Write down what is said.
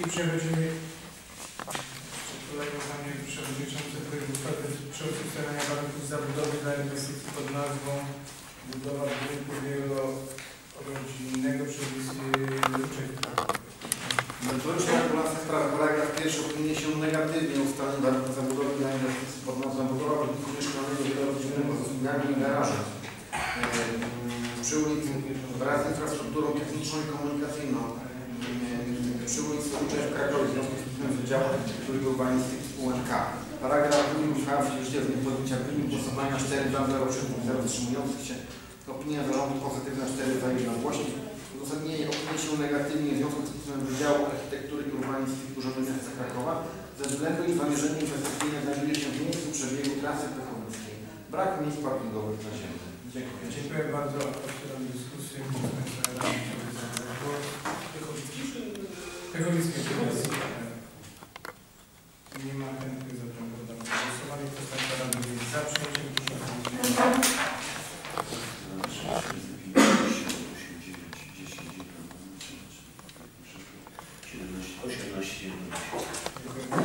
I przechodzimy kolejny Panie Przewodniczący projekt uchwały przy ustaleniu warunków zabudowy dla inwestycji pod nazwą budowa budynku wielorodzinnego przy ulicy Luczej. Merytoryczna regulacja sprawy paragraf pierwszy opiniuje się negatywnie ustaleń warunków zabudowy dla inwestycji pod nazwą budowa budynku mieszkalnego wielorodzinnego z usługami i garażem Em, przy ulicy wraz z infrastrukturą techniczną i komunikacyjną em, przy ulicy Uczeń w Krakowie w związku z tym Wydziału Architektury Urbanistyki UNK. Paragraf drugi uchwały w świetle z podjęcia w wyniku głosowania 4 za 0 przeciw 0 wstrzymujących się. Opinia zarządu pozytywna 4 za 1 głośnik. Uzasadnienie opinii się negatywnie w związku z tym Wydziału Architektury i Urbanistyki Urzędu Miasta Krakowa ze względu iż zamierzenie inwestycyjne znajduje się w miejscu przebiegu trasy Pychowickiej. Brak miejsc parkingowych na ziemi. Dziękuję. Dziękuję bardzo. Otwieram dyskusję. Pychowickie. Nie ma chętnych, zatem poddam pod głosowanie. Kto z Państwa radnych jest za przyjęciem proszę Osiemnaście. Dziękuję.